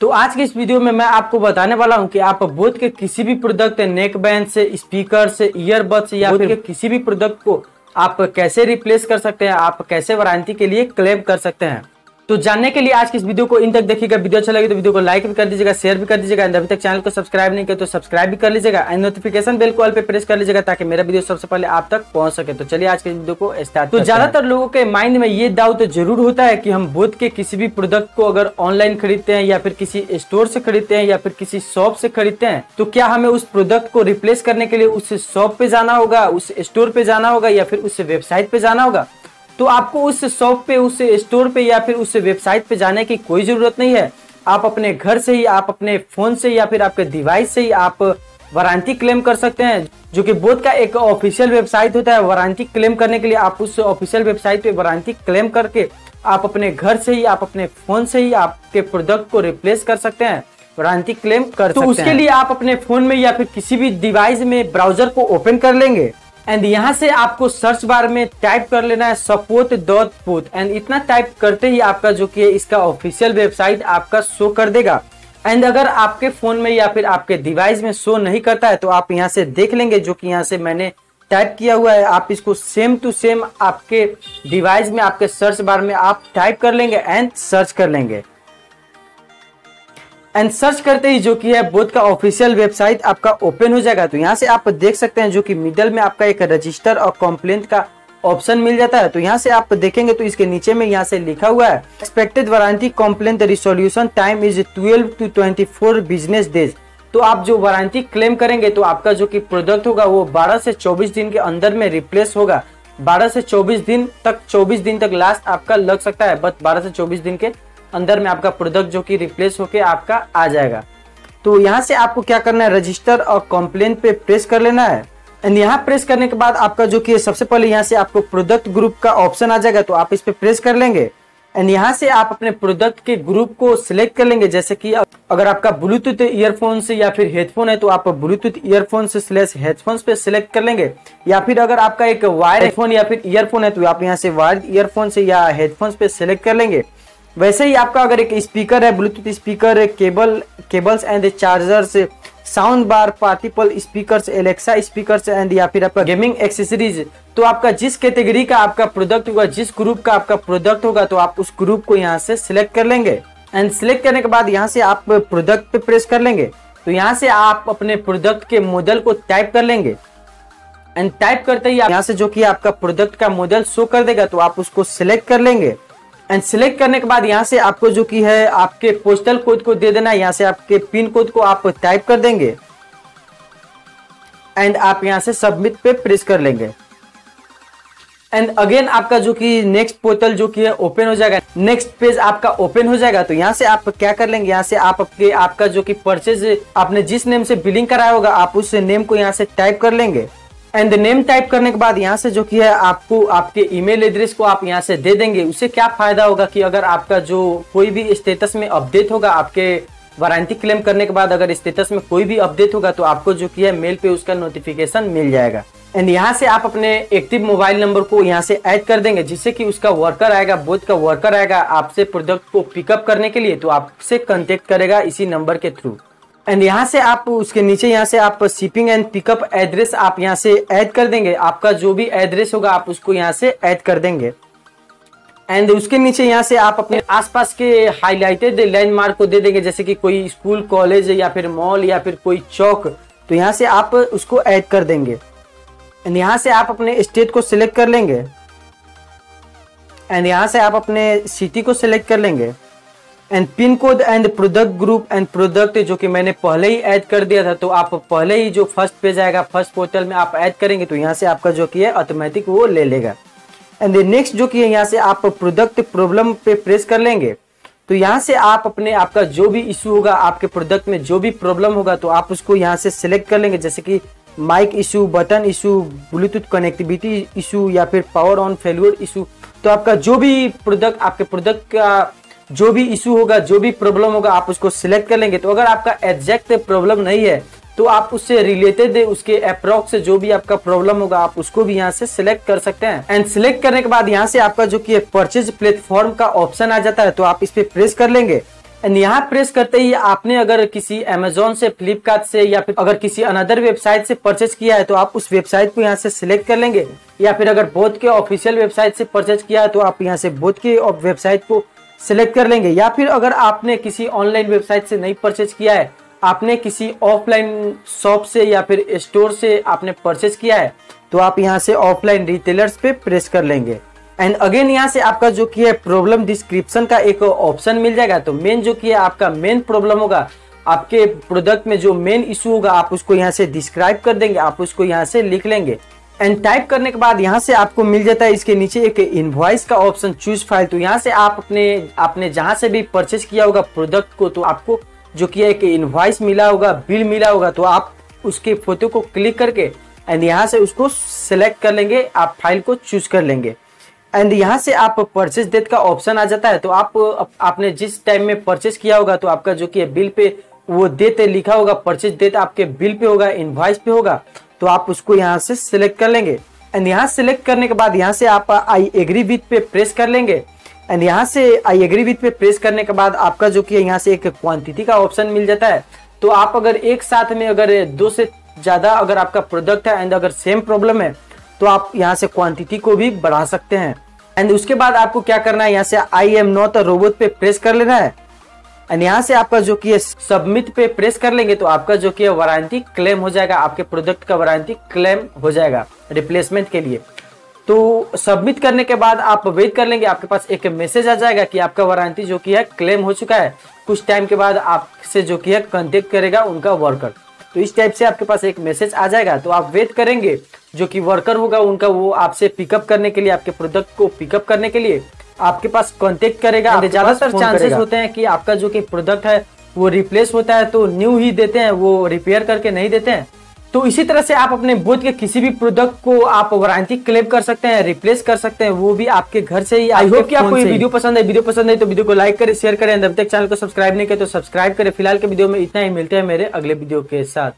तो आज के इस वीडियो में मैं आपको बताने वाला हूँ कि आप बोध के किसी भी प्रोडक्ट नेक बैंड से स्पीकर से ईयरबड्स या फिर किसी भी प्रोडक्ट को आप कैसे रिप्लेस कर सकते हैं आप कैसे वारंटी के लिए क्लेम कर सकते हैं। तो जानने के लिए आज की इस वीडियो को इन तक देखिएगा। वीडियो अच्छा लगे तो वीडियो को लाइक भी कर दीजिएगा शेयर भी कर दीजिएगा अभी तक चैनल को सब्सक्राइब नहीं किया तो सब्सक्राइब भी कर लीजिएगा एंड नोटिफिकेशन बेल को ऑल पे प्रेस कर लीजिएगा ताकि मेरा वीडियो सबसे पहले आप तक पहुँच सके। तो चलिए आज के वीडियो को स्टार्ट तो ज़्यादातर लोगों के माइंड में ये डाउट ज़रूर होता है कि हम बोध के किसी भी प्रोडक्ट को अगर ऑनलाइन खरीदते हैं या फिर किसी स्टोर से खरीदते हैं या फिर किसी शॉप से खरीदते हैं तो क्या हमें उस प्रोडक्ट को रिप्लेस करने के लिए उस शॉप पे जाना होगा उस स्टोर पे जाना होगा या फिर उस वेबसाइट पे जाना होगा? तो आपको उस शॉप पे उस स्टोर पे या फिर उस वेबसाइट पे जाने की कोई ज़रूरत नहीं है। आप अपने घर से ही आप अपने फ़ोन से या फिर आपके डिवाइस से ही आप वारंटी क्लेम कर सकते हैं जो कि बोध का एक ऑफिशियल वेबसाइट होता है। वारंटी क्लेम करने के लिए आप उस ऑफिशियल वेबसाइट पे वारंटी क्लेम करके आप अपने घर से ही आप अपने फ़ोन से ही आपके प्रोडक्ट को रिप्लेस कर सकते हैं। वारंटी क्लेम कर तो सकते उसके हैं। लिए आप अपने फ़ोन में या फिर किसी भी डिवाइस में ब्राउज़र को ओपन कर लेंगे। एंड यहाँ से आपको सर्च बार में टाइप कर लेना है सपोर्ट डॉट पोत एंड इतना टाइप करते ही आपका जो कि इसका ऑफिशियल वेबसाइट आपका शो कर देगा। एंड अगर आपके फ़ोन में या फिर आपके डिवाइस में शो नहीं करता है तो आप यहाँ से देख लेंगे जो कि यहाँ से मैंने टाइप किया हुआ है। आप इसको सेम टू सेम आपके डिवाइस में, आपके सर्च बार में आप टाइप कर लेंगे एंड सर्च कर लेंगे। एंड सर्च करते ही जो कि है बोध का ऑफिशियल वेबसाइट आपका ओपन हो जाएगा। तो यहाँ से आप देख सकते हैं जो कि मिडल में आपका एक रजिस्टर और कंप्लेंट का ऑप्शन मिल जाता है। तो यहाँ से आप देखेंगे तो इसके नीचे में यहाँ से लिखा हुआ है expected warranty complaint resolution time is 12 to 24 business days तो आप जो वारंटी क्लेम करेंगे तो आपका जो कि प्रोडक्ट होगा, वो 12 से 24 दिन के अंदर में रिप्लेस होगा। 12 से 24 दिन तक 24 दिन तक लास्ट आपका लग सकता है बट 12 से 24 दिन के अंदर में आपका प्रोडक्ट जो कि रिप्लेस होके आपका आ जाएगा। तो यहाँ से आपको क्या करना है? रजिस्टर और कंप्लेन पे प्रेस कर लेना है। एंड यहाँ प्रेस करने के बाद आपका जो कि सबसे पहले यहाँ से आपको प्रोडक्ट ग्रुप का ऑप्शन आ जाएगा तो आप इस पे प्रेस कर लेंगे। एंड यहाँ से आप अपने प्रोडक्ट के ग्रुप को सिलेक्ट कर लेंगे, जैसे कि अगर आपका ब्लूटूथ ईयरफोन से या फिर हेडफोन है तो आप ब्लूटूथ ईयरफोन से स्लेस हेडफोन पे सिलेक्ट कर लेंगे। या फिर अगर आपका एक वायर हेडफोन या फिर ईयरफोन है तो आप यहाँ से वायर ईयरफोन से या हेडफोन पे सिलेक्ट कर लेंगे। वैसे ही आपका अगर एक स्पीकर है Bluetooth speaker, cable, cables and chargers sound bar PartyPal speaker Alexa speaker and या फिर आपका गेमिंग एक्सेसरीज तो आपका जिस कैटेगरी का आपका प्रोडक्ट होगा, जिस ग्रुप का आपका प्रोडक्ट होगा तो आप उस ग्रुप को यहाँ से सिलेक्ट कर लेंगे। एंड सिलेक्ट करने के बाद यहाँ से आप प्रोडक्ट पे प्रेस कर लेंगे। तो यहाँ से आप अपने प्रोडक्ट के मॉडल को टाइप कर लेंगे। एंड टाइप करते ही यहाँ से जो कि आपका प्रोडक्ट का मॉडल शो कर देगा तो आप उसको सिलेक्ट कर लेंगे। एंड सिलेक्ट करने के बाद यहाँ से आपको जो की है, आपके पोस्टल कोड को दे देना, यहाँ से आपके पिन कोड को आप टाइप कर देंगे। एंड आप यहाँ से सबमिट पे प्रेस कर लेंगे। एंड अगेन आपका जो कि नेक्स्ट पोर्टल जो कि है ओपन हो जाएगा। नेक्स्ट पेज आपका ओपन हो जाएगा तो यहाँ से आप क्या कर लेंगे? यहाँ से आप आपके आपका जो कि परचेज आपने जिस नेम से बिलिंग कराया होगा, आप उस नेम को यहाँ से टाइप कर लेंगे। एंड नेम टाइप करने के बाद यहाँ से जो कि है, आपको, आपके ईमेल एड्रेस को आप यहाँ से दे देंगे। उससे क्या फ़ायदा होगा कि अगर आपका जो कोई भी स्टेटस में अपडेट होगा, आपके वारंटी क्लेम करने के बाद अगर स्टेटस में कोई भी अपडेट होगा तो आपको जो कि है मेल पे उसका नोटिफिकेशन मिल जाएगा। एंड यहाँ से आप अपने एक्टिव मोबाइल नंबर को यहाँ से ऐड कर देंगे, जिससे कि उसका वर्कर आएगा बोध का वर्कर आएगा आपसे प्रोडक्ट को पिकअप करने के लिए तो आपसे कांटेक्ट करेगा इसी नंबर के थ्रू एंड यहाँ से आप उसके नीचे, यहाँ से आप शिपिंग एंड पिकअप एड्रेस आप यहाँ से ऐड कर देंगे। आपका जो भी एड्रेस होगा, आप उसको यहाँ से ऐड कर देंगे। एंड उसके नीचे यहाँ से आप अपने आसपास के हाईलाइटेड लैंडमार्क को दे देंगे, जैसे कि कोई स्कूल कॉलेज या फिर मॉल या फिर कोई चौक तो यहाँ से आप उसको ऐड कर देंगे। एंड यहाँ से आप अपने स्टेट को सिलेक्ट कर लेंगे। एंड यहाँ से आप अपने सिटी को सिलेक्ट कर लेंगे। And pin code and product group and product जो कि मैंने पहले ही ऐड कर दिया था तो आप पहले ही जो फ़र्स्ट पेज आएगा फ़र्स्ट पोर्टल में आप ऐड करेंगे तो यहाँ से आपका जो कि है ऑटोमेटिक वो ले लेगा। एंड नेक्स्ट जो कि है, यहाँ से आप प्रोडक्ट प्रॉब्लम पे प्रेस कर लेंगे। तो यहाँ से आप अपने आपका जो भी इशू होगा, आपके प्रोडक्ट में जो भी प्रॉब्लम होगा तो आप उसको यहाँ से सिलेक्ट कर लेंगे। जैसे कि mic issue button issue Bluetooth connectivity issue या फिर पावर ऑन फेल्यूर इशू तो आपका जो भी प्रोडक्ट आपके प्रोडक्ट का जो भी इशू होगा, जो भी प्रॉब्लम होगा, आप उसको सिलेक्ट कर लेंगे। तो अगर आपका एग्जैक्ट प्रॉब्लम नहीं है तो आप उससे रिलेटेड उसके अप्रोक्स जो भी आपका प्रॉब्लम होगा, आप उसको भी यहाँ से सिलेक्ट कर सकते हैं। एंड सिलेक्ट करने के बाद यहाँ से आपका जो कि परचेज प्लेटफॉर्म का ऑप्शन आ जाता है तो आप इस पे प्रेस कर लेंगे। एंड यहाँ प्रेस करते ही आपने अगर किसी अमेजोन से फ्लिपकार्ट से या फिर अगर किसी अनदर वेबसाइट से परचेज किया है तो आप उस वेबसाइट को यहाँ से सिलेक्ट कर लेंगे। या फिर अगर बोध के ऑफिशियल वेबसाइट से परचेज किया है तो आप यहाँ से बोध के वेबसाइट को सिलेक्ट कर लेंगे या फिर अगर आपने किसी ऑनलाइन वेबसाइट से नहीं परचेज किया है, आपने किसी ऑफलाइन शॉप से या फिर स्टोर से आपने परचेज किया है तो आप यहाँ से ऑफलाइन रिटेलर्स पे प्रेस कर लेंगे। एंड अगेन यहाँ से आपका जो कि है प्रॉब्लम डिस्क्रिप्शन का एक ऑप्शन मिल जाएगा। तो मेन जो कि है आपका मेन प्रॉब्लम होगा, आपके प्रोडक्ट में जो मेन इशू होगा, आप उसको यहाँ से डिस्क्राइब कर देंगे, आप उसको यहाँ से लिख लेंगे। एंड टाइप करने के बाद यहाँ से आपको मिल जाता है इसके नीचे एक इनवॉइस का ऑप्शन चूज़ फ़ाइल तो यहाँ से आप अपने, आपने जहाँ से भी परचेज किया होगा प्रोडक्ट को तो आपको जो कि एक इनवॉइस मिला होगा बिल मिला होगा तो आप उसके फ़ोटो को क्लिक करके एंड यहाँ से उसको सेलेक्ट कर लेंगे, आप फ़ाइल को चूज़ कर लेंगे। एंड यहाँ से आप परचेज डेट का ऑप्शन आ जाता है तो आप, आपने जिस टाइम में परचेज किया होगा तो आपका जो कि बिल पे वो डेट लिखा होगा परचेज डेट आपके बिल पे होगा इनवाइस पे होगा। तो आप उसको यहाँ से सिलेक्ट कर लेंगे। एंड यहाँ सिलेक्ट करने के बाद यहाँ से आप आई एग्री विथ पे प्रेस कर लेंगे। एंड यहाँ से आई एग्री विथ पे प्रेस करने के बाद आपका जो कि यहाँ से एक क्वांटिटी का ऑप्शन मिल जाता है। तो आप अगर एक साथ में अगर दो से ज़्यादा अगर आपका प्रोडक्ट है एंड अगर सेम प्रॉब्लम है तो आप यहाँ से क्वांटिटी को भी बढ़ा सकते हैं। एंड उसके बाद आपको क्या करना है? यहाँ से आई एम नॉट रोबोट पे प्रेस कर लेना है। एंड यहाँ से आपका जो कि सबमिट पे प्रेस कर लेंगे तो आपका जो कि वारंटी क्लेम हो जाएगा, आपके प्रोडक्ट का वारंटी क्लेम हो जाएगा रिप्लेसमेंट के लिए। तो सबमिट करने के बाद आप वेट कर लेंगे, आपके पास एक मैसेज आ जाएगा कि आपका वारंटी जो कि है क्लेम हो चुका है। कुछ टाइम के बाद आपसे जो कि है कंटेक्ट करेगा उनका वर्कर तो इस टाइप से आपके पास एक मैसेज आ जाएगा तो आप वेट करेंगे। जो कि वर्कर होगा, उनका वो आपसे पिकअप करने के लिए, आपके प्रोडक्ट को पिकअप करने के लिए। आपके पास कॉन्टेक्ट करेगा ज़्यादातर चांसेस होते हैं कि आपका जो कि प्रोडक्ट है वो रिप्लेस होता है तो न्यू ही देते हैं वो रिपेयर करके नहीं देते हैं। तो इसी तरह से आप अपने बोध के किसी भी प्रोडक्ट को आप वारंटी क्लेम कर सकते हैं रिप्लेस कर सकते हैं वो भी आपके घर से ही आई होप कि आपको ये वीडियो पसंद है। वीडियो पसंद है तो वीडियो को लाइक करें शेयर करें जब तक चैनल को सब्सक्राइब नहीं करें तो सब्सक्राइब करें। फ़िलहाल के वीडियो में इतना ही। मिलते हैं मेरे अगले वीडियो के साथ।